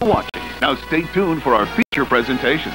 watching. Now stay tuned for our feature presentation.